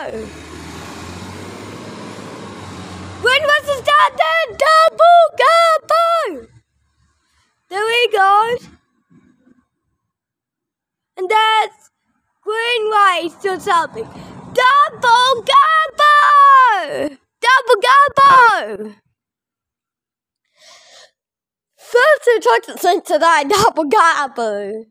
When Green the start then double garbo! There we go. And that's green white or something. Double garbo! Double garbo! First, I tried to sing today. double garbo.